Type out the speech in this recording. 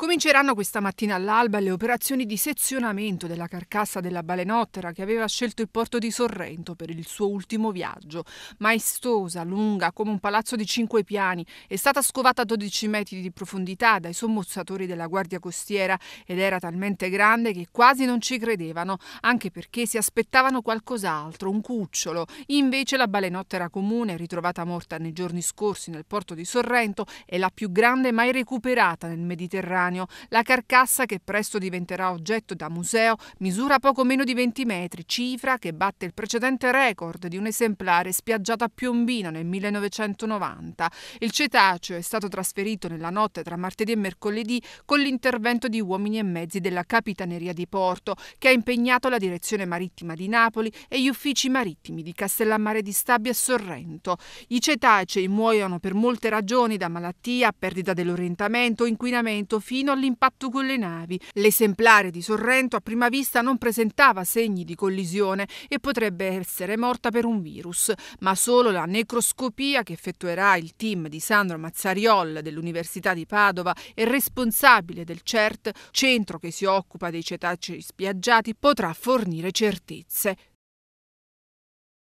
Cominceranno questa mattina all'alba le operazioni di sezionamento della carcassa della balenottera che aveva scelto il porto di Sorrento per il suo ultimo viaggio. Maestosa, lunga come un palazzo di cinque piani, è stata scovata a 12 metri di profondità dai sommozzatori della Guardia Costiera ed era talmente grande che quasi non ci credevano, anche perché si aspettavano qualcos'altro, un cucciolo. Invece la balenottera comune, ritrovata morta nei giorni scorsi nel porto di Sorrento, è la più grande mai recuperata nel Mediterraneo cranio. La carcassa, che presto diventerà oggetto da museo, misura poco meno di 20 metri, cifra che batte il precedente record di un esemplare spiaggiato a Piombino nel 1990. Il cetaceo è stato trasferito nella notte tra martedì e mercoledì con l'intervento di uomini e mezzi della Capitaneria di Porto, che ha impegnato la direzione marittima di Napoli e gli uffici marittimi di Castellammare di Stabia e Sorrento. I cetacei muoiono per molte ragioni, da malattia, perdita dell'orientamento, inquinamento, fino fino all'impatto con le navi. L'esemplare di Sorrento a prima vista non presentava segni di collisione e potrebbe essere morta per un virus, ma solo la necroscopia che effettuerà il team di Sandro Mazzariol dell'Università di Padova e responsabile del CERT, centro che si occupa dei cetacei spiaggiati, potrà fornire certezze.